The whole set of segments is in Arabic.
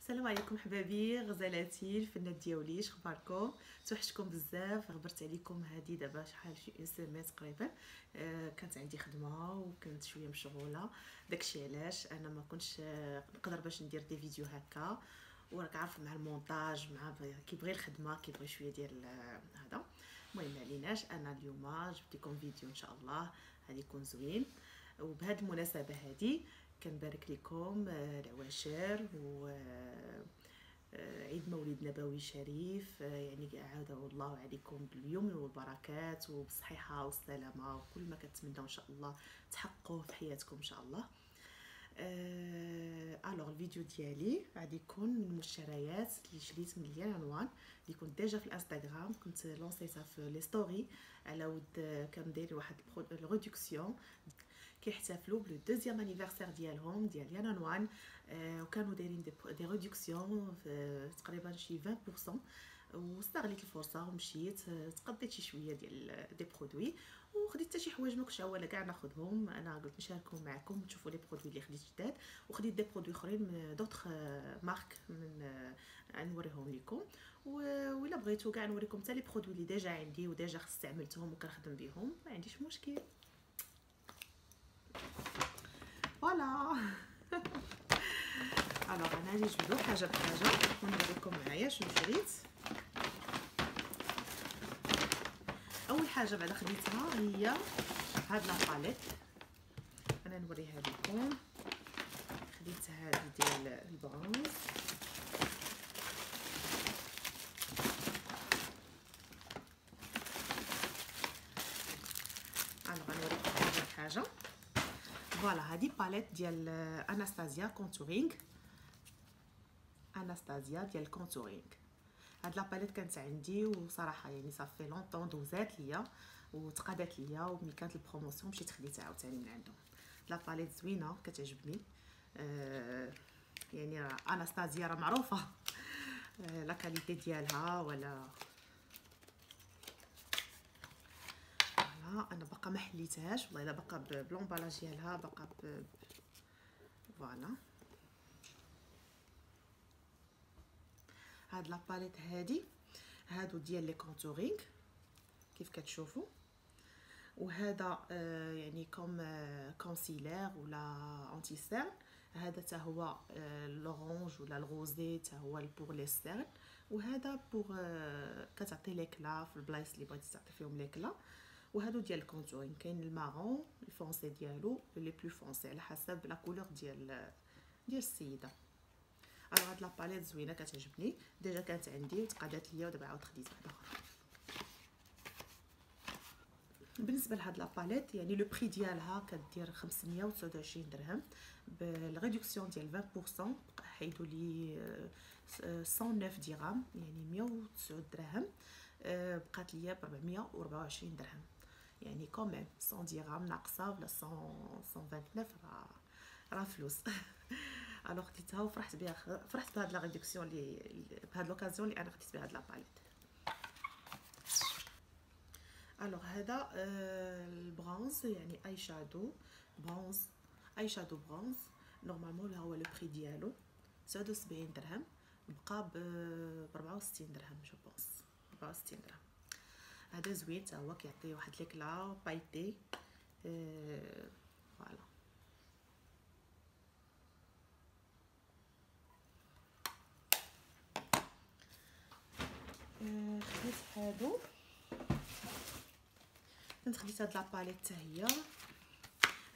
السلام عليكم حبابي غزالاتي الفنات ديالي شخباركم توحشتكم بزاف غبرت عليكم هادي دابا شحال شي سيمين تقريبا آه كانت عندي خدمة وكنت شوية مشغولة. داكشي علاش؟ أنا ما كنتش آه، نقدر باش ندير دي فيديو هكا. وراك عارف مع المونتاج مع كيبغي الخدمة كيبغي شوية ديال آه، هذا. المهم عليناش. أنا اليوم جبت لكم فيديو إن شاء الله غادي يكون زوين. وبهذه المناسبة هذه كنبارك لكم آه، العواشر و آه، عيد مولد نبوي شريف آه، يعني عاده الله عليكم باليمن والبركات وبالصحيحة والسلامة وكل ما كتمناو إن شاء الله تحققوه في حياتكم إن شاء الله. Alors الفيديو ديالي غادي يكون من المشتريات اللي شريت من Yan&One اللي كنت déjà في الإنستغرام كنت لونسيتها في les stories على ود دايرين واحد ال réduction كيحتفلوا ب le deuxième anniversaire ديالهم ديال Yan&One آه وكانوا دايرين des réductions تقريبا شي 20% واستغليت الفرصة ومشيت آه، تقضيت شي شوية ديال des produits وخديت حتى شي حوايج ما كنتش عواله كاع ناخذهم أنا قلت نشاركهم معكم تشوفوا les produits اللي خديت جداد وخديت des produits أخرين d'autres marques من آه، نوريهم لكم ولا بغيتو كاع نوريكم حتى les produits اللي déjà عندي و déjà استعملتهم وكنخدم بهم ما عنديش مشكل. Voilà alors أنا غادي نجبدو حاجة بحاجه ونوريكم معايا شنو شريت أول حاجة بعدا خديتها هي هاد la palette أنا نوريها لكم. خديت هادي ديال البرونز أنا غنوريكم حاجة بحاجه voilà هادي palette ديال اناستازيا contouring اناستازيا ديال contouring هاد la palette كانت عندي وصراحه يعني صافي longtemps دوزات ليا وتقادات ليا وملي كانت ال promotion مشيت خديتها عاوتاني من عندهم la palette زوينه كتعجبني آه يعني اناستازيا راه معروفه la qualité ديالها ولا أنا باقا ما حليتهاش. والله الا باقا ب l'emballage ديالها باقا ب voilà. هاد la palette هادي. هادو ديال les contouring كيف كتشوفوا وهذا آه يعني comme آه concealer ولا anti-cernes هذا حتى هو آه l'orange ولا le rosé حتى هو pour les cernes وهذا pour آه كتعطي l'éclat في البلايص اللي بغيتي تعطي فيهم l'éclat وهادو ديال ال contouring كاين ال marron ال foncé ديالو les plus foncés على حسب la couleur ديال ديال السيدة. Alors هاد la palette زوينة كتعجبني. déjà كانت عندي وتقادات ليا ودابا عاود خديت واحدة أخرى بالنسبة لهاد la palette يعني le prix ديالها كدير 529 درهم بال réduction ديال 20% حيدوا لي 109 درهم يعني 109 درهم بقات ليا ب 424 درهم. يعني quand même 100 درهم ناقصه ولا 100 129 راه راه فلوس alors خديتها وفرحت بها فرحت بهاد la réduction اللي بهاد l'occasion اللي أنا خديت بها هاد la palette Alors هذا آه البرونز يعني eye shadow bronze eye shadow bronze normalement هو le prix ديالو 79 درهم بقى ب 64 درهم je pense 64 درهم هذا زوين حتى هو كيعطي واحد l'éclat pailleté. آه voilà. آه خديت هادو. كنت خديت هاد la palette حتى هي.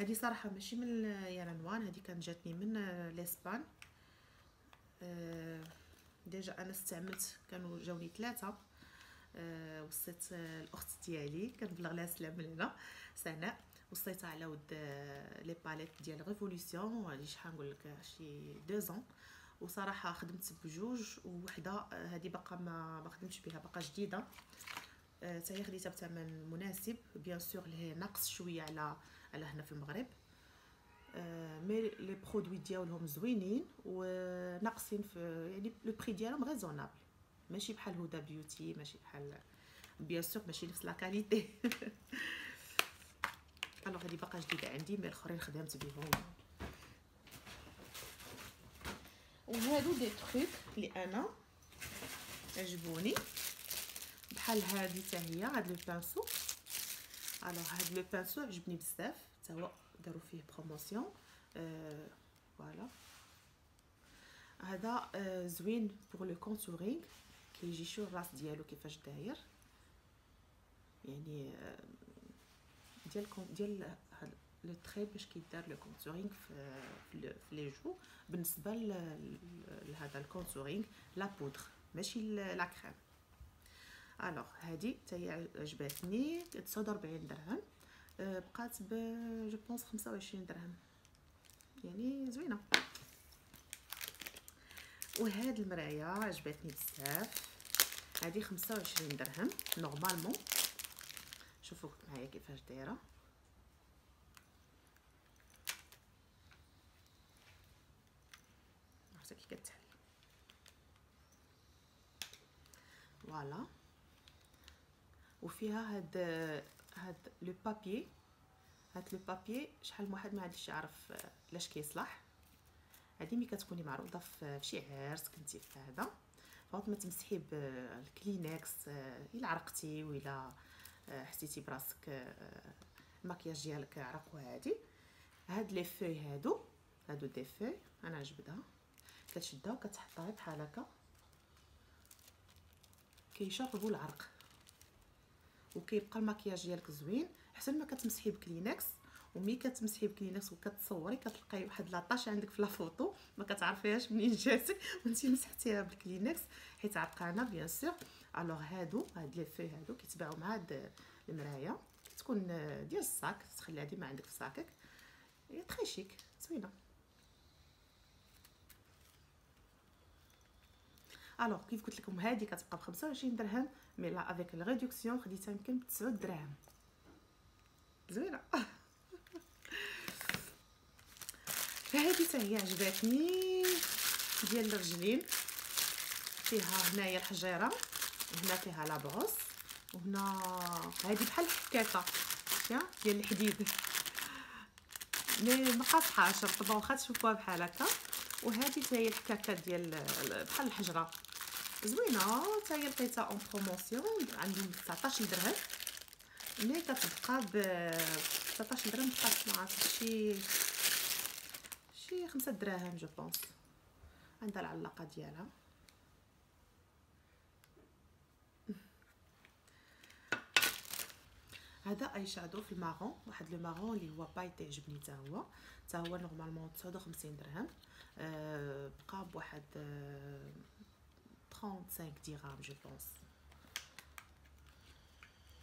هادي صراحة ماشي من Yan&One هادي كانت جاتني من l'Espagne آه déjà أنا استعملت كانوا جاوني ثلاثة وصيت الأخت ديالي. كنبلغ لها السلام من هنا سناء وصيتها على ود les palettes ديال Revolution هادي شحال نقول لك شي deux ans وصراحة خدمت بجوج. وحده هذه باقا ما ما خدمتش بها باقا جديدة. حتى هي خديتها بثمن مناسب. bien sûr اللي ناقص شوية على على هنا في المغرب. mais les produits ديالهم زوينين. وناقصين في يعني le prix ديالهم raisonnable ماشي بحال Huda Beauty ماشي بحال bien sûr ماشي نفس la qualité alors هادي باقا جديدة عندي mais الآخرين خدمت بهم. وهادو des trucs اللي أنا عجبوني. بحال هادي حتى هي هاد le pinceau alors هاد le pinceau عجبني بزاف حتى هو داروا فيه promotion أه voilà هذا أه زوين pour le contouring كيجي شو الراس ديالو كيفاش داير؟ يعني أه ديال ديال le trait باش كيدار le contouring في في les joues. بالنسبة لهذا ال contouring la poudre ماشي la crème alors هادي حتى هي عجبتني 49 درهم. بقات ب je pense 25 درهم. يعني زوينة. وهاد المرايه عجبتني بزاف. هادي 25 درهم normalement. شوفوا معايا كيفاش دايرة. عرفتي كي كتحل voilà. وفيها هاد هاد le papier هاد le papier شحال واحد ما عادش يعرف علاش كيصلح. هادي ملي كتكوني معروضة في شي عرس كنتي في هذا. ما تمسحي بالكلينكس إلا عرقتي ولا حسيتي براسك المكياج ديالك عرق وهادي هاد les feuilles هادو هادو des feuilles أنا نجبدها كتشدها وكتحطها بحال هكا. كيشربوا العرق. وكيبقى المكياج ديالك زوين احسن ما كتمسحي ب Kleenex و mais كتمسحي بكلينكس وكتصوري كتلقاي واحد la tache عندك في la photo ما كتعرفيهاش منين جاتك وانت مسحتيها بالكلينكس حيت عرقانة bien sûr. Alors هادو هاد les feuilles هادو كيتباعوا مع هاد المرايه كتكون ديال الصاك تخليها ديما عندك في صاكك هي très chic زوينة. Alors كيف قلت لكم هذه كتبقى ب 25 درهم mais là avec ال réduction خديتها يمكن ب 9 دراهم زوينة. هذه حتى هي عجبتني ديال الرجلين. فيها هنايا الحجيرة وهنا فيها la brosse وهنا هذه بحال الحكاكة. ديال الحديد. mais ما قاصحاش رطبه واخا تشوفوها بحال هكا. وهذه حتى هي الحكاكة ديال بحال الحجرة. زوينة حتى هي لقيتها en promotion عندهم 19 درهم. mais كتبقى ب 19 درهم بقات مع شي شي 5 دراهم je pense عندها العلاقة ديالها. هذا eye shadow في ال marron. واحد le marron اللي هو pailleté عجبني حتى هو. حتى هو normalement 59 درهم. أه بقى بواحد أه 35 درهم je pense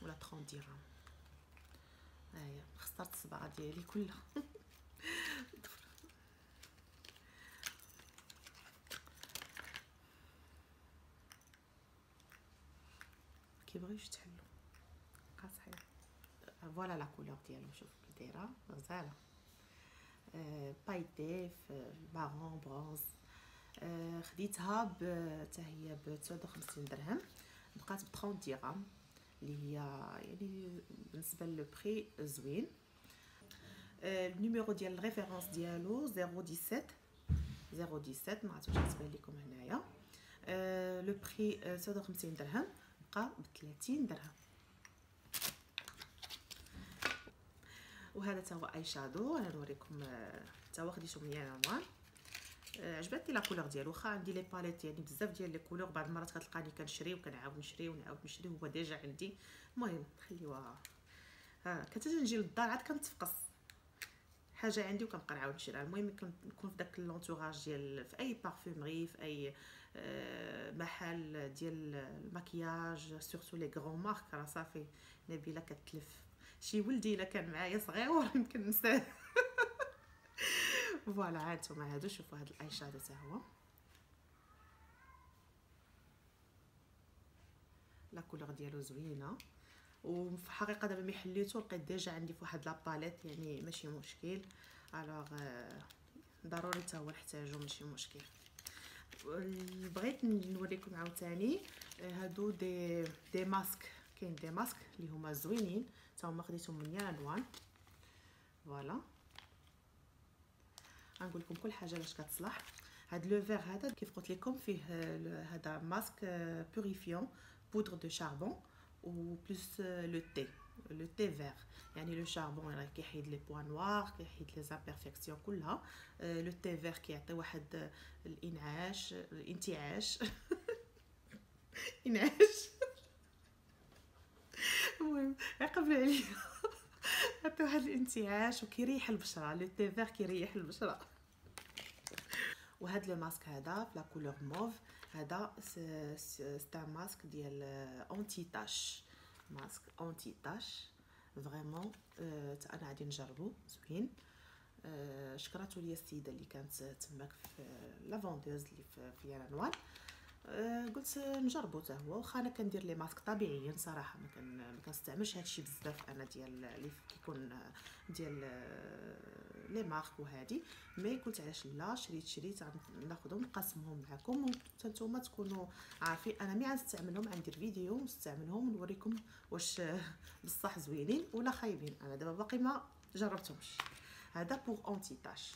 ولا 30 درهم هيا خسرت الصباعه ديالي كلها. كيبغيوش يتحلوا قاصحين voilà la couleur ديالهم شوف كي دايرة. غزاله أه pailleté في marron bronze خديتها حتى هي ب 59 درهم. بقات ب 30 درهم اللي هي يعني بالنسبة لل prix زوين. أه ال numéro ديال ال référence ديالو 017 017 ما عرفتش كتبان لكم هنايا. أه le prix 59 درهم. بقى ب 30 درهم. وهذا هو eye shadow. أنا نوريكم تا هو خديته من Yan&One عجبتني la couleur ديالو. واخا عندي les palettes يعني بزاف ديال les couleurs. بعض المرات كتلقاني كنشري وكنعاود نشري ونعاود نشري. هو déjà عندي. المهم خليوها. ها كتجي للدار عاد كنتفقص حاجة عندي وكنبقى نعاود نشريها. المهم نكون في داك l'entourage ديال في أي parfumerie في اي محل ديال المكياج surtout les grandes marques. راه صافي نبيلة كتلف. شي ولدي إلا كان معايا صغير يمكن نساه voilà عاد نتوما هادو شوفوا هاد ال eye shadow حتى هو. la couleur ديالو زوينة. وفي الحقيقة دابا ملي حليتو لقيت déjà عندي فواحد la palette يعني ماشي مشكل. Alors ضروري حتى هو نحتاجو ماشي مشكل. بغيت نوريكم عاوتاني هادو des des masques. كاين des masques اللي هما زوينين حتى هما خديتهم من Yan&One. Voilà. غنقول لكم كل حاجة باش كتصلح. هاد le vert هذا كيف قلت لكم فيه هذا masque purifiant poudre de charbon و plus le thé le thé vert يعني le charbon راه كيحيد les points noirs كيحيد les imperfections كلها le thé vert كيعطي واحد الانعاش الانتعاش انعاش المهم عقب عليا عطي واحد الانتعاش وكيريح البشره le thé vert كيريح البشره وهذا le masque هذا ب la couleur mauve هذا c'est masque ديال anti-taches masque anti-taches vraiment أنا غادي نجربو. زوين. شكراتو ليا السيدة اللي كانت تماك في la vendeuse اللي في, في Yan&One أه قلت نجربو حتى هو. واخا أنا كندير les masques طبيعيين صراحة. ما كنستعملش هادشي بزاف أنا ديال اللي كيكون ديال les marques وهادي. mais قلت علاش لا شريت شريت ناخذهم نقسمهم معكم وحتى نتوما تكونوا عارفين. أنا mais غنستعملهم غندير فيديو نستعملهم ونوريكم واش بصح زوينين ولا خايبين. أنا دابا باقي ما جربتهمش. هذا pour anti-taches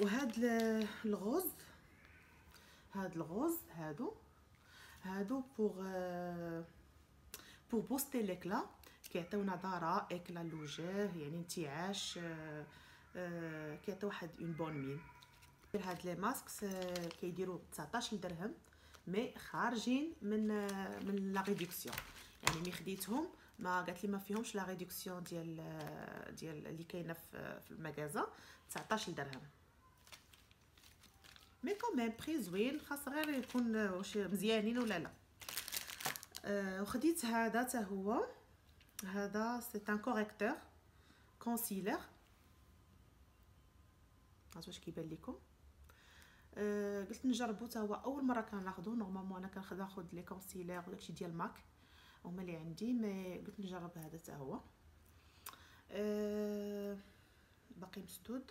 وهاد ال rose هاد ال rose هادو هادو pour pour booster l'éclat كيعطيونا ضراء éclat لوجه يعني انتعاش كيعطيو واحد une bonne mine هاد les masques كيديروا 19 درهم mais خارجين من من la réduction يعني ملي خديتهم ما قالت لي ما فيهمش la réduction ديال ديال اللي كاينة في المغازا 19 درهم. mais quand même prix زوين خاص غير يكون واش مزيانين ولا لا. وخديت هذا حتى هو. هذا c'est un correcteur concealer عرفت واش كيبان لكم أه قلت نجربو حتى هو أول مرة كناخذو normalement أنا كناخذ les concealer وداكشي ديال MAC هما اللي عندي mais قلت نجرب هذا حتى هو. أه باقي مسدود.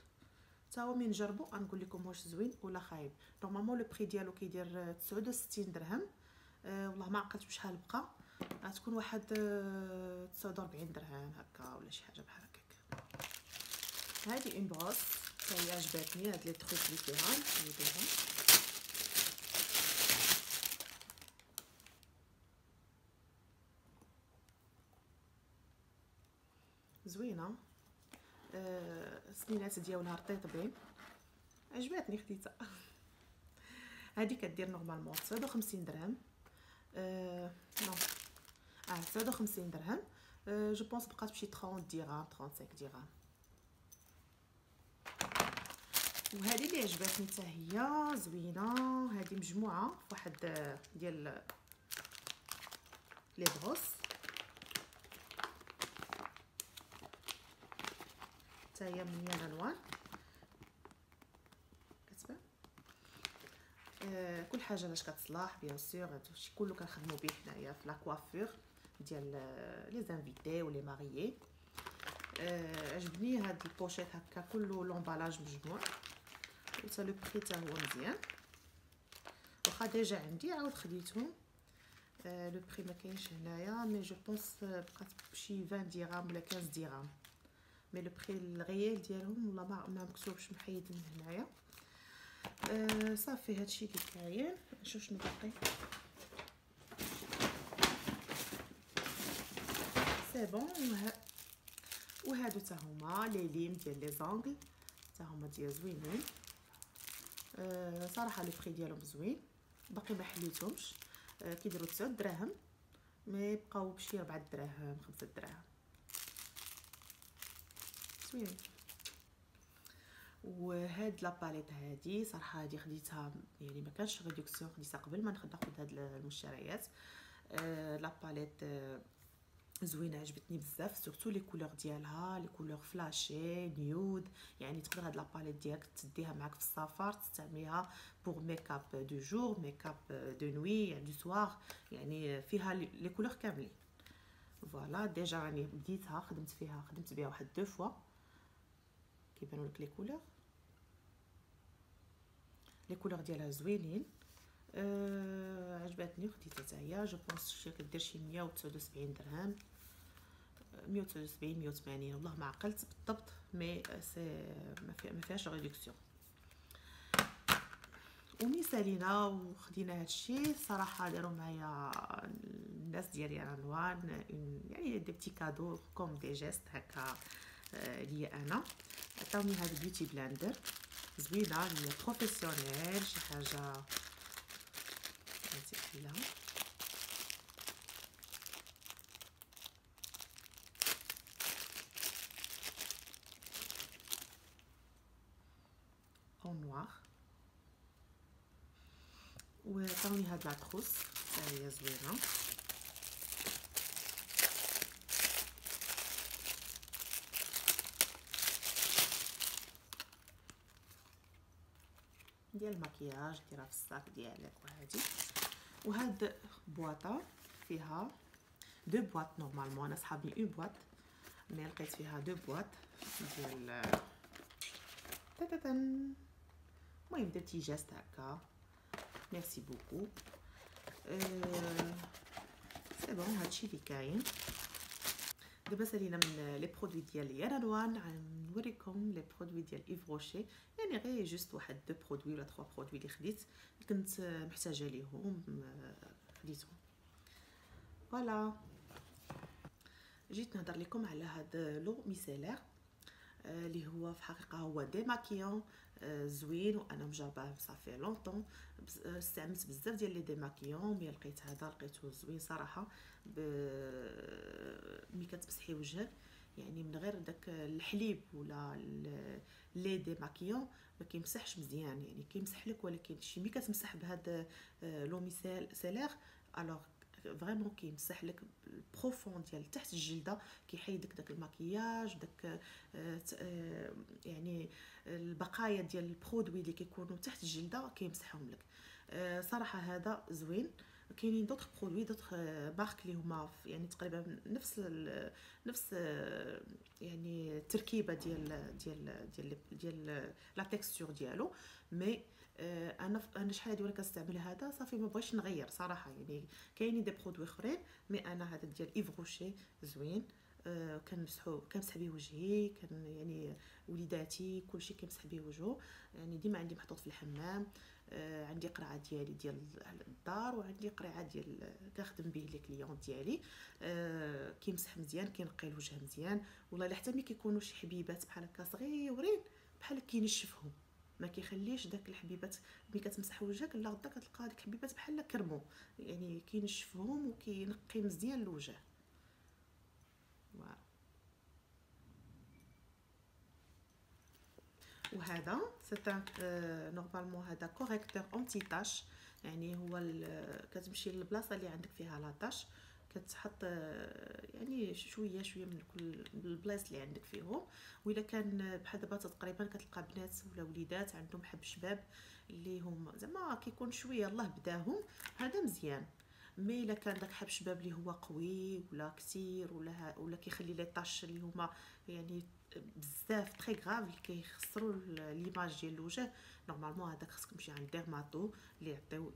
حتى هو من نجربو؟ غنقول لكم واش زوين ولا خايب. normalement le prix ديالو كيدير 69 درهم. أه والله ما عقلت بشحال بقى. غتكون واحد 49 درهم هكا ولا شي حاجة بحال هكاك. هذه une brosse هي عجبتني هاد les trucs اللي فيها نديرهم زوينة. آه السنينات ديالها رطيطبين عجبتني خديتها. هذه كدير normalement 59 درهم. آه non. آه 59 درهم je pense بقات بشي 30 درهم 35 درهم وهذه اللي عجبتني حتى هي زوينه هذه مجموعه واحد ديال les brosses حتى هي من الالوان كتبان كل حاجة لاش كتصلاح bien sûr كله كنخدموا به حنايا في la coiffure ديال les invités و les mariées. آه عجبني هاد ال pochette هكا كله l'emballage مجموع. حتى le prix تا هو مزيان. واخا déjà عندي عاود خديتهم. آه le prix ما كاينش هنايا mais je pense بقات بشي 20 درهم ولا 15 درهم mais le prix réel ديالهم والله ما مكتوبش محيد من هنايا. آه صافي هادشي اللي كاين. نشوف شنو باقي. c'est bon وهادو تا هما les limes ديال les ongles تا هما ديال زوينين. أه صراحة le prix ديالهم زوين. باقي ما حليتهمش. أه كيديروا 9 دراهم mais بقاو بشي 4 دراهم 5 دراهم. زوين. وهاد la palette هادي صراحة هادي خديتها يعني ما كانش réduction خديتها قبل ما ناخذ هاد المشتريات. أه la palette أه زوينة عجبتني بزاف surtout les couleurs ديالها les couleurs flashy nude يعني تقدر هاد la palette ديالك تديها معاك في السفر تستعمليها pour makeup de jour makeup de nuit يعني de soir يعني فيها les couleurs كاملين. Voilà déjà راني بديتها خدمت فيها خدمت بها واحد deux fois كيبانوا لك les couleurs les couleurs ديالها زوينين. أه عجبتني خديتها حتى هي je pense شي كدير شي 179 درهم. 179 180 والله ما عقلت بالضبط mais c'est ما, فيها ما فيهاش réduction ومثالينا وخدينا هادشي صراحة داروا معايا الناس ديال Yan&One يعني des petits cadeaux comme des gestes هكا ليا أنا. عطاوني هاد ال beauty blender. زوينة هي professionnelle شي حاجة نزيد en noir. وعطاوني هاد la trousse هي زوينه ديال المكياج ديرها في الصاك ديالك وهادي وهاد بواطة فيها deux boîtes normalement. أنا صحابني une boîte mais لقيت فيها deux boîtes ديال تاتاتن المهم درتي geste هكا. merci beaucoup c'est bon هادشي اللي كاين. دابا سالينا من les produits ديال Yan&One نوريكم les produits ديال Yves Rocher يعني غير juste واحد deux produits ولا trois produits اللي خديت. كنت محتاجة ليهم خديتهم voilà جيت نهضر لكم على هاد l'eau micellaire اللي هو في حقيقة هو démaquillant. زوين وأنا مجرباه صافي longtemps استعملت بزاف ديال les démaquillants mais لقيت هذا لقيته زوين صراحة ملي كتمسحي وجهك يعني من غير داك الحليب ولا les démaquillants ما كيمسحش مزيان يعني كيمسح لك ولكن شي ملي كتمسح بهذا l'eau micellaire alors vraiment كيمسح لك ال profond ديال تحت الجلده كيحيدك داك المكياج داك يعني البقايا ديال ال produits اللي كيكونوا تحت الجلده كيمسحهم لك صراحة هذا زوين كاينين d'autres produits d'autres marques اللي هما يعني تقريبا نفس نفس يعني التركيبه ديال ديال ديال ديال la texture ديالو mais أنا أنا شحال هادي وأنا كنستعمل هذا؟ صافي ما بغيتش نغير صراحة. يعني كاينين des produits أخرين mais أنا هذا ديال Yves Rocher زوين. آه كنمسحو كنمسح به وجهي كان يعني وليداتي كلشي كيمسح به وجهه يعني ديما عندي محطوط في الحمام. آه عندي قرعه ديالي ديال الدار وعندي قرعه ديال كنخدم به les clients ديالي. آه كيمسح مزيان كينقي الوجه مزيان. والله حتى ملي كيكونوا شي حبيبات بحال هكا صغيورين بحال كينشفهم. ما كيخليش داك الحبيبات ملي كتمسح وجهك لا غدا كتلقى ديك الحبيبات بحال كرمو. يعني كينشفهم وكينقي مزيان الوجه. وهذا c'est normalement هذا correcteur anti-taches يعني هو كتمشي للبلاصة اللي عندك فيها la tache كتحط يعني شوية شوية من كل البلايص اللي عندك فيهم. وإلا كان بحال دابا تقريبا كتلقى بنات ولا وليدات عندهم حب شباب اللي هم زعما كيكون شوية يالله بداهم هذا مزيان. mais إلا كان داك حب شباب اللي هو قوي ولا كثير ولا ولا كيخلي les taches اللي هما يعني بزاف très graves اللي كيخسروا l'image ديال الوجه. normalement هذاك خصك تمشي عند dermato اللي يعطيو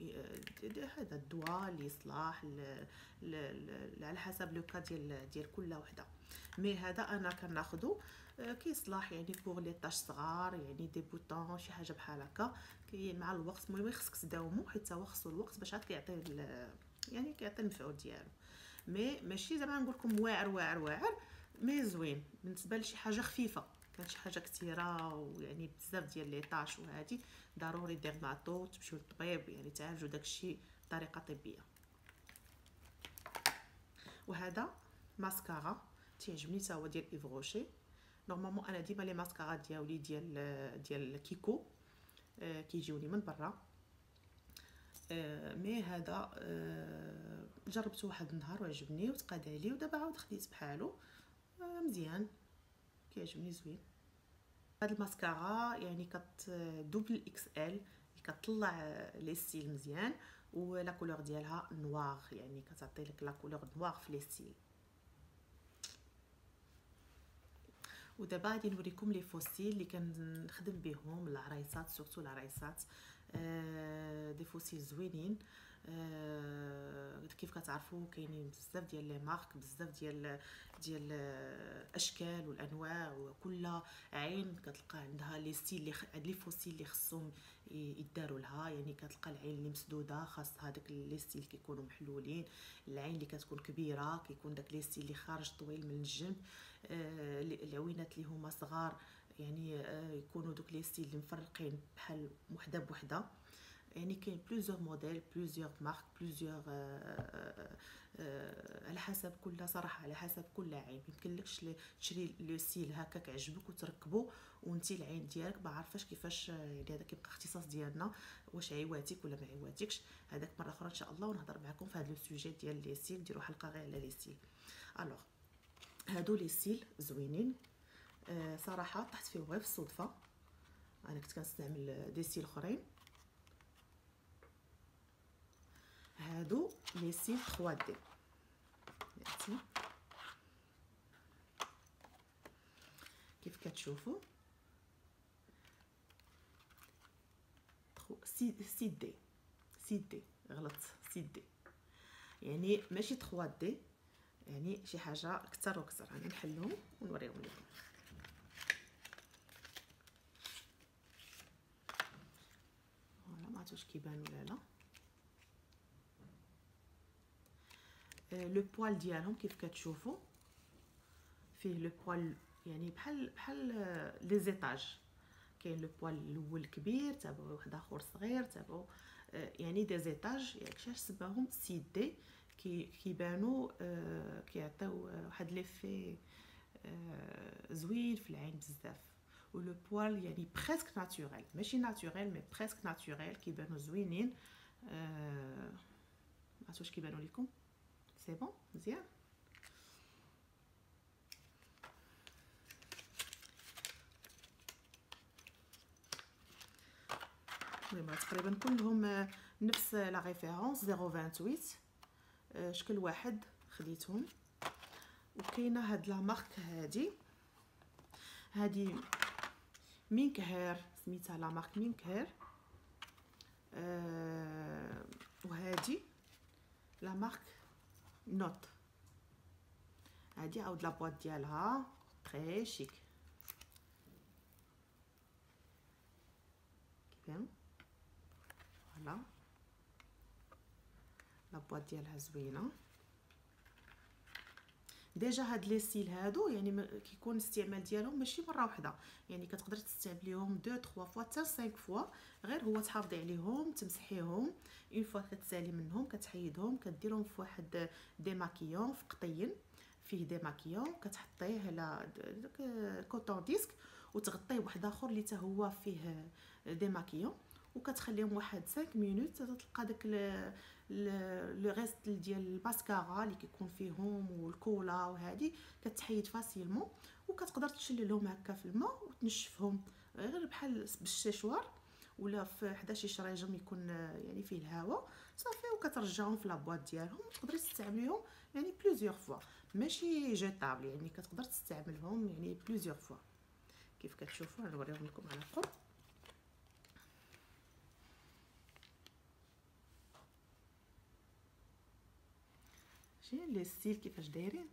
هذا الدواء اللي يصلح على حسب le cas ديال ديال كل وحدة. mais هذا أنا كناخذو كيصلح يعني فوق les taches صغار يعني des boutons شي حاجة بحال هكا. مع الوقت المهم خصك تداومو حيت هو خصو الوقت باش عاد كيعطي يعني كيعطي المفعول ديالو. mais ماشي زعما نقول لكم واعر واعر واعر. mais زوين بالنسبة لشي حاجة خفيفة. كانت شي حاجة كثيرة ويعني بزاف ديال les taches وهادي ضروري dermato تمشيو للطبيب يعني تعالجوا داكشي بطريقة طبية. وهذا ماسكارا تيعجبني حتى هو ديال Yves Rocher normalement أنا ديما les mascaras ديالي ديال ديال KIKO آه كيجيوني من برا. آه mais هذا آه جربته واحد النهار وعجبني وتقاد عليه ودابا عاود خديت بحالو. مزيان. كيعجبني زوين. هاد الماسكارا يعني كت double XL كتطلع les cils مزيان و la couleur ديالها noir يعني كتعطي لك la couleur noir في les cils ودابا غادي نوريكم les faux cils اللي كنخدم بهم العرايسات surtout العرايسات. آه des faux cils زوينين. آه كيف كتعرفوا كاينين بزاف ديال les marques بزاف ديال ديال الاشكال والأنواع وكل عين كتلقى عندها les cils les faux cils اللي خصهم يداروا لها. يعني كتلقى العين اللي مسدودة خاص هذاك les cils كيكونوا محلولين. العين اللي كتكون كبيرة كيكون داك les cils اللي خارج طويل من الجنب. آه العوينات اللي هما صغار يعني آه يكونوا دوك les cils اللي مفرقين بحال وحدة بوحدة. يعني كاين plusieurs modèles plusieurs marques plusieurs على حسب كل صراحة على حسب كل عين. يمكنلكش تشري les cils هكاك عجبك وتركبو وانتي العين ديالك ما عارفاش كيفاش يعني هذا كيبقى اختصاص ديالنا واش كيواتك ولا ما كيواتكش. هذاك مرة أخرى إن شاء الله ونهضر معكم في هذا le sujet ديال les cils نديرو حلقة غير على les cils. alors هادو les cils زوينين. آه صراحة طحت فيهم غير في الصدفه أنا كنت كنستعمل des cils أخرين. هادو les cils 3D. كيف كتشوفوا؟ c'est six D. six D. غلط. six D. يعني ماشي 3 D. يعني شي حاجة أكثر وأكثر. أنا نحلهم ونوريهم لكم. voilà ما عرفتش كيبان ولا لا. les poils ديالهم كيف كتشوفوا فيه les poils يعني بحال بحال les étages كاين les poils الأول كبير تابعو واحد آخر صغير تابعو يعني des étages ياك علاش سماهم six D كي كيبانو كيعطيو واحد l'effet زوين في العين بزاف. و les poils يعني presque naturel ماشي naturel mais presque naturel كيبانو زوينين. ما عرفتش كيبانو لكم c'est bon مزيان المهم تقريبا كلهم نفس la référence 028 شكل واحد خديتهم وكاينه هاد la marque هادي هادي Mink Hair سميتها la marque Mink Hair أه وهادي la marque نوت هادي عاود la boîte ديالها très chic كيفهم voilà la boîte ديالها زوينه déjà هاد les cils هادو يعني كيكون الاستعمال ديالهم ماشي مرة واحدة يعني كتقدر تستعمليهم deux 3 fois حتى 5 fois غير هو تحافظي عليهم تمسحيهم. une fois كتسالي منهم كتحيدهم كديرهم في واحد démaquillant في قطين فيه démaquillant كتحطيه على داك coton disque وتغطيه بواحد آخر اللي حتى هو فيه démaquillant. وكتخليهم واحد 5 minutes تلقى داك le reste ديال الماسكارا اللي كيكون فيهم والكولا وهذه كتحيد facilement وكتقدر تشللهم هكا في الماء وتنشفهم. غير بحال بالشيشوار ولا في حدا شي شرجم يكون يعني فيه الهواء صافي وكترجعهم في la boîte ديالهم وتقدري تستعمليهم يعني plusieurs fois ماشي jetable يعني كتقدر تستعملهم يعني plusieurs fois كيف كتشوفوا؟ نوريهم لكم على قرب شي les cils كيفاش دايرين.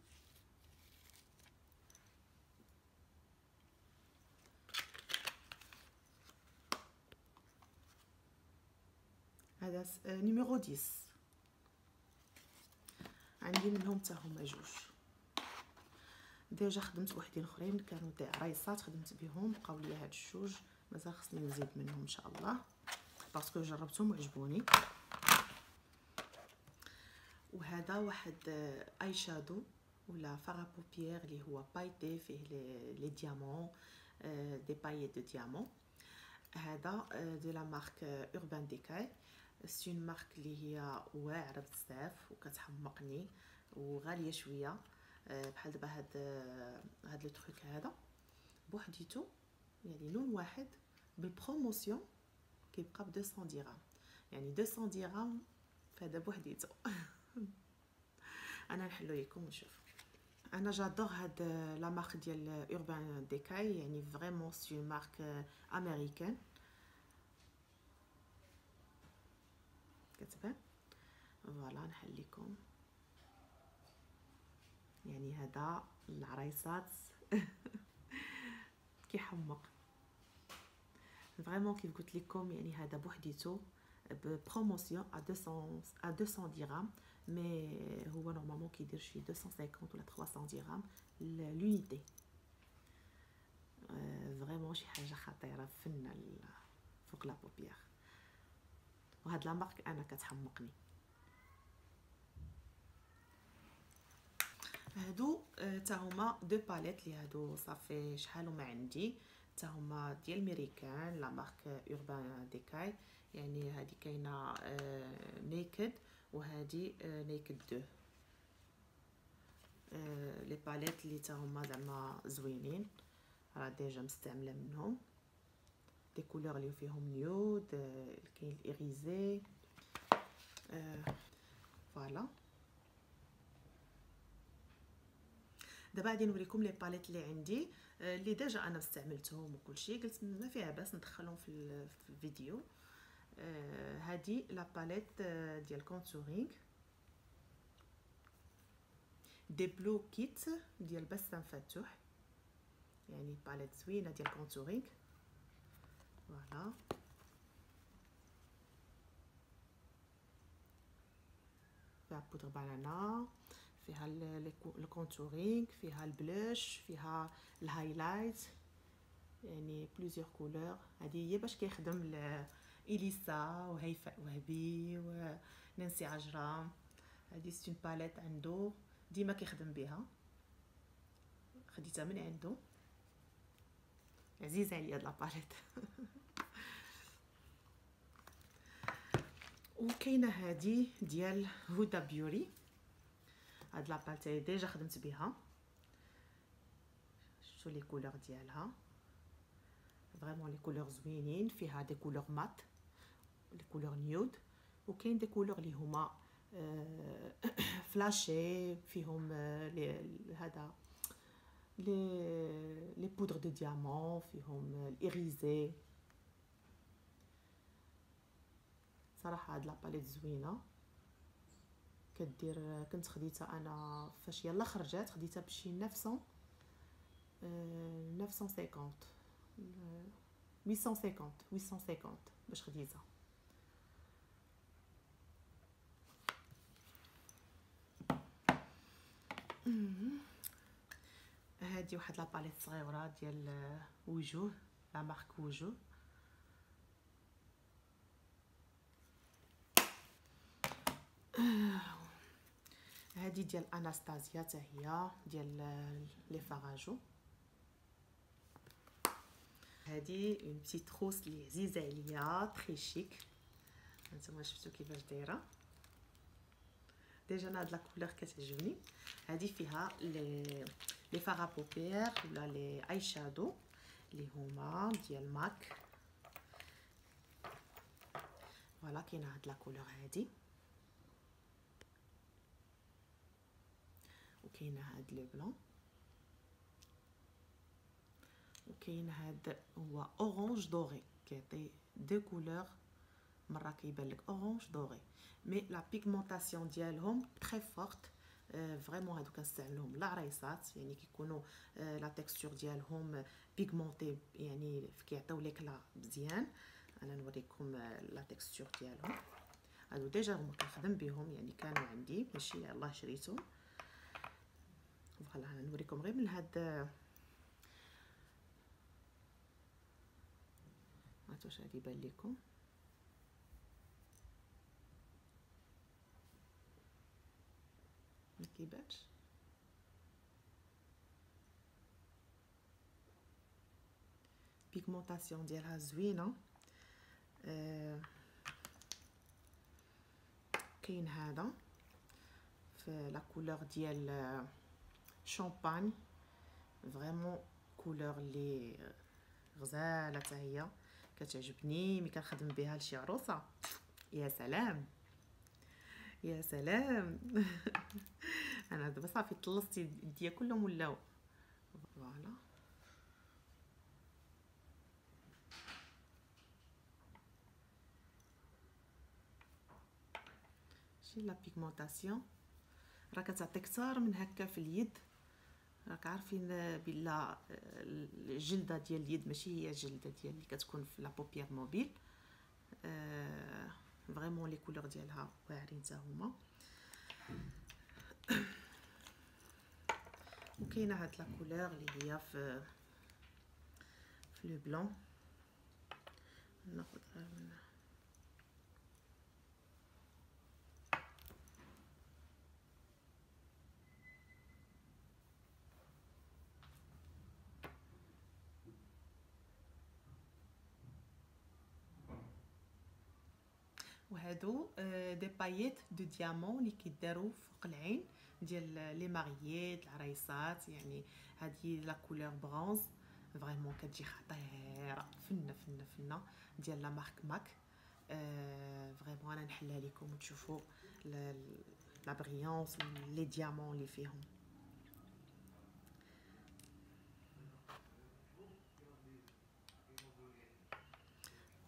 هذا numéro 10 عندي منهم حتى هما جوج. déjà خدمت وحدين أخرين كانوا تاع عريصات خدمت بهم بقاو لي هاد الجوج. مازال خصني نزيد منهم إن شاء الله parce que جربتهم وعجبوني. وهذا واحد eyeshadow ولا fard à paupières اللي هو pailleté فيه les diamants des paillettes de diamant هذا de la marque Urban Decay c'est une marque اللي هي واعرة بزاف وكتحمقني وغالية شوية بحال دابا هاد هاد le truc هذا. بوحديتو يعني لون واحد بال promotion كيبقى ب 200 درهم. يعني 200 درهم فهذا بوحديتو. أنا نحلو لكم ونشوف أنا j'adore هاد la marque ديال Urban Decay يعني vraiment c'est marque américaine كتبان voilà نحليكم يعني هذا العريسات. كيحمق. vraiment كيف قلت لكم يعني هذا بوحديتو. ب promotion à 200 à 200 درهم mais هو normalement كيدير شي 250 ولا 300 درهم l'unité vraiment شي حاجة خطيره فنه فوق la paupière وهاد la marque أنا كتحمقني هادو تا هما دو باليت لي هادو صافي شحال وما عندي تا هما ديال ميريكان لا مارك اوربان ديكاي يعني هادي كاينة نيكد وهادي نيكد دو لي باليت لي تا هما زعما زوينين. راه ديجا مستعملة منهم. دي كولور اللي فيهم نيود كاين الايغيزي voilà دابا غادي نوريكم les palettes اللي عندي. اللي déjà أنا استعملتهم وكلشي. قلت ما فيها باس ندخلهم في الفيديو. هادي la palette ديال contouring The Glow Kit ديال بسام فتوح يعني palette زوينه ديال contouring voilà فيها poudre banana فيها ال contouring فيها ال blush فيها ال highlight يعني plusieurs couleurs هذه هي باش كيخدم إليسا وهيفاء وهبي ونانسي عجرام هذه c'est palette عنده ديما كيخدم بها خديتها من عنده عزيزة عليا هاد la palette وكاينة هذه ديال Huda Beauty. هاد la palette déjà خدمت بها شفتوا les couleurs ديالها. vraiment les couleurs زوينين فيها des couleurs mates. les couleurs nudes وكاين des couleurs اللي هما flashy فيهم هذا les les poudres de diamant فيهم ال irisé صراحة هاد la palette زوينه كدير كنت خديتها أنا فاش يلا خرجات خديتها بشي 900 950 850 850 باش خديتها هادي واحد la palette صغيرة ديال وجوه la marque وجوه. هادي ديال أناستازيا حتى هي ديال les fards à joues. هادي une petite rose اللي عزيزة عليا très chic هانتوما شفتو كيفاش دايرة؟ déjà أنا هاد la couleur كتعجبني هادي فيها les les fards à paupières ولا les eye shadow اللي هما ديال MAC voilà كاينة هاد la couleur هادي وكاينه هاد le blanc وكاين هاد هو orange doré كيعطي deux couleurs مره كيبان لك orange doré mais la pigmentation ديالهم très forte vraiment هادو كنستعملهم لعريسات يعني كيكونوا la texture ديالهم pigmentée يعني كيعطيو لك لا مزيان أنا نوريكم la texture ديالهم هادو déjà هما كنخدم بهم يعني كانوا عندي ماشي يلاه شريتهم voilà أنا نوريكم غير من هاد عرفتوا واش غادي يبان لكم ما كيبانش pigmentation ديالها زوينه آه كاين هذا في la couleur ديال champagne vraiment couleur اللي غزاله حتى هي كتعجبني ملي كنخدم بها لشي عروسه يا سلام يا سلام. أنا دابا صافي طلست يديا كلهم ولاو. voilà. شي la pigmentation راه كتعطي كثار من هكا في اليد. راك عارفين بلا الجلدة ديال اليد ماشي هي الجلدة ديال اللي كتكون في la paupière mobile آه vraiment les couleurs ديالها واعرين حتى هما وكاينه هاد la couleur اللي هي في في le blanc ناخذ غير من وهادو des paillettes de diamant اللي كيداروا فوق العين ديال les mariées العرايسات يعني هذه la couleur bronze. vraiment كتجي خطيرة فنة فنة فنة ديال la marque MAC. أه vraiment أنا نحلها لكم وتشوفوا la brillance les diamants اللي فيهم.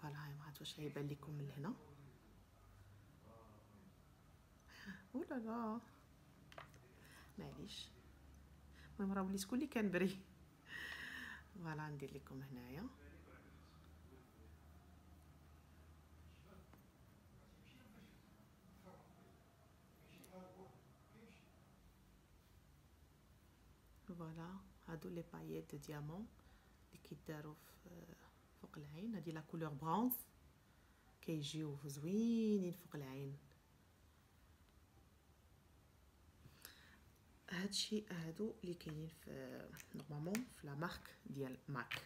voilà ما عرفت واش غيبان لكم من هنا اولا لا معليش المهم راه وليت كلي كنبري voilà ندير لكم هنايا voilà هادو les paillettes de diamant اللي كيداروا فوق العين هادي la couleur bronze كيجيو زوينين فوق العين هادشي هادو اللي كاينين في normalement في la marque ديال MAC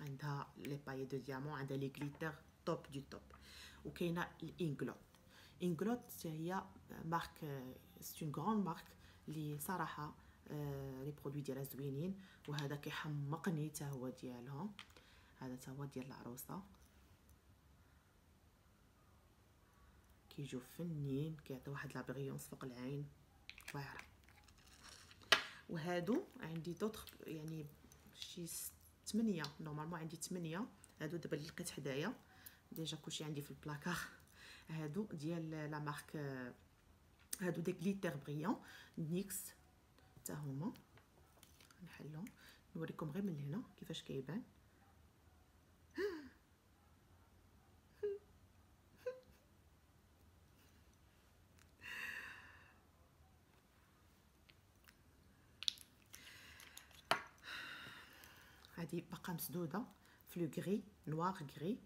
عندها les paillettes de diamant عندها les glitters top du top وكاينة Inglot Inglot هي marque c'est une grande marque اللي صراحة les produits ديالها زوينين. وهذا كيحمقني حتى هو ديالهم. هذا حتى هو ديال العروسة. كيجيو فنين كيعطي واحد la brillance فوق العين. واعرة. وهادو عندي دوطخ يعني شي ثمانية normalement عندي ثمانية هادو دابا اللي لقيت حدايا. déjà كلشي عندي في البلاكار. هادو ديال la marque هادو des glitters brillants NYX. حتى هما. نحلهم. نوريكم غير من هنا كيفاش كيبان. هادي باقا مسدودة في le gris noir gris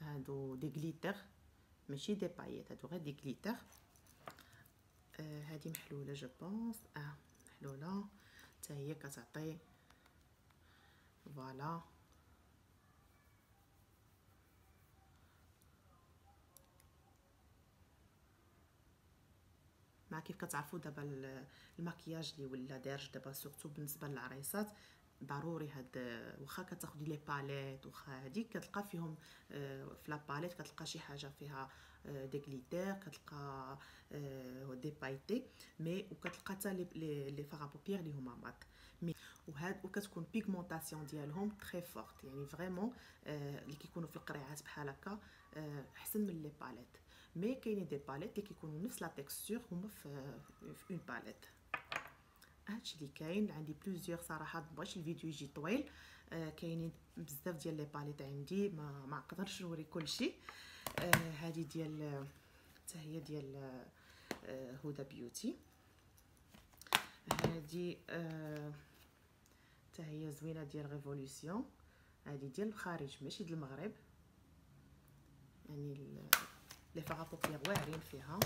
هادو des glitters ماشي des paillettes هادو غير des glitters. آه هادي محلولة je pense. آه محلولة. حتى هي كتعطي voilà. مع كيف كتعرفوا دابا المكياج اللي ولا دارج دابا surtout بالنسبة للعريسات. ضروري هاد واخا كتاخدي les palettes واخا هادي كتلقى فيهم آه، في la palette كتلقى شي حاجة فيها آه، des glitters كتلقى آه، des pailletés mais وكتلقى حتى les les fards à paupières اللي هما mat mais وهاد وكتكون pigmentation ديالهم très forte يعني vraiment اللي كيكونوا في القريعات بحال هكا أحسن من les palettes mais كاينين des palettes اللي كيكونوا نفس la texture هما في en palette هادشي اللي كاين. عندي plusieurs صراحة مبغيتش الفيديو يجي طويل. آه كاينين بزاف ديال les palettes عندي ما ما نقدرش نوري كلشي آه هذه ديال حتى هي ديال آه Huda Beauty. هذه آه هي زوينة ديال Revolution هذه ديال الخارج ماشي ديال المغرب. يعني les fards à paupières واعرين فيها.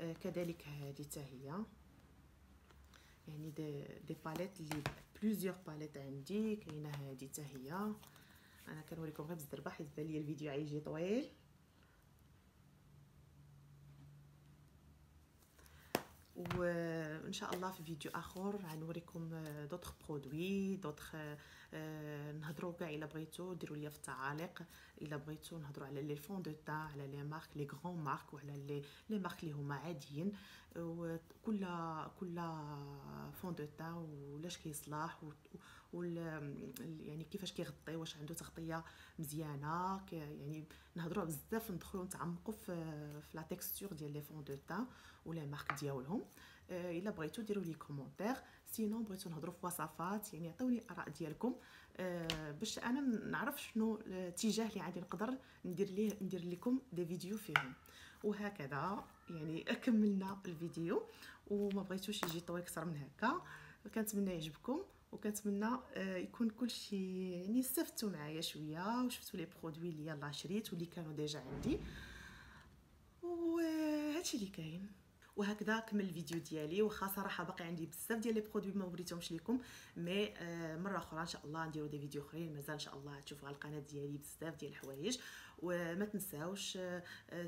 آه كذلك هذه حتى هي. يعني des des palettes اللي plusieurs palettes عندي. كاينة هذه حتى هي. أنا كنوريكم غير بالزربه حيت بان لي الفيديو غيجي طويل. وإن شاء الله في فيديو آخر غنوريكم d'autres produits d'autres نهضروا كاع إلا بغيتو ديروا ليا في التعاليق. إلا بغيتو نهضروا على les fonds de teint على les marques les grandes marques وعلى les les marques اللي هما عاديين. وكل كل fond de teint واش كيصلاح وال يعني كيفاش كيغطي واش عنده تغطية مزيانة يعني نهضروا بزاف ندخلوا نتعمقوا في في la texture ديال les fonds de teint و la marque ديالهم. آه، إلا بغيتو ديروا les commentaires sinon بغيتو نهضروا في وصفات يعني عطيوني الاراء ديالكم. أه باش أنا نعرف شنو الاتجاه اللي عندي نقدر ندير ليه ندير لكم des vidéos فيهم. وهكذا يعني كملنا الفيديو. وما بغيتوش يجي طويل أكثر من هكا. كنتمنى يعجبكم. وكنتمنى آه، يكون كلشي يعني استفدتوا معايا شوية وشفتوا les produits اللي يلاه شريت واللي كانوا déjà عندي. وهادشي اللي كاين. وهكذا كمل الفيديو ديالي. وخا صراحة باقي عندي بزاف ديال les produits ما وريتهمش لكم mais آه مرة أخرى إن شاء الله نديرو des vidéos أخرين. مازال إن شاء الله تشوفوا على القناة ديالي بزاف ديال الحوايج. وما تنساوش آه،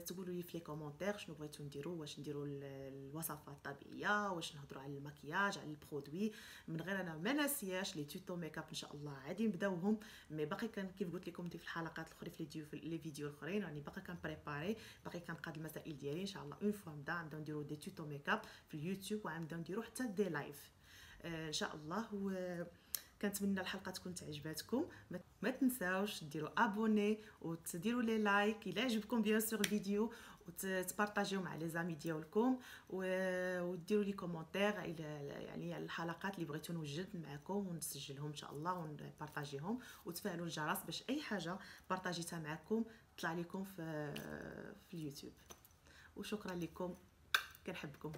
تقولوا لي في les commentaires شنو بغيتو نديرو واش نديرو الوصفات الطبيعية واش نهضروا على المكياج على ال produits. من غير أنا ما ناسياش les tutos make-up إن شاء الله غادي نبداوهم. mais باقي كان كيف قلت لكم في الحلقات الأخرى في les vidéos الأخرين راني باقي كنبريباري باقي كنقاد المسائل ديالي إن شاء الله. une fois نبدا نبداو نديرو des tutos make-up في اليوتيوب وغنبداو نديرو حتى des lives آه إن شاء الله. و كنتمنى الحلقة تكون تعجباتكم. ما تنساوش ديروا abonner وتديروا les likes إلا عجبكم bien sûr الفيديو وتبارطاجيو مع les amis ديالكم وديروا les commentaires إلى يعني الحلقات اللي بغيتو نوجد معكم ونسجلهم إن شاء الله ونبارطاجيهم وتفعلوا الجرس باش أي حاجة بارطاجيتها معكم تطلع لكم في في اليوتيوب. وشكرا لكم. كنحبكم.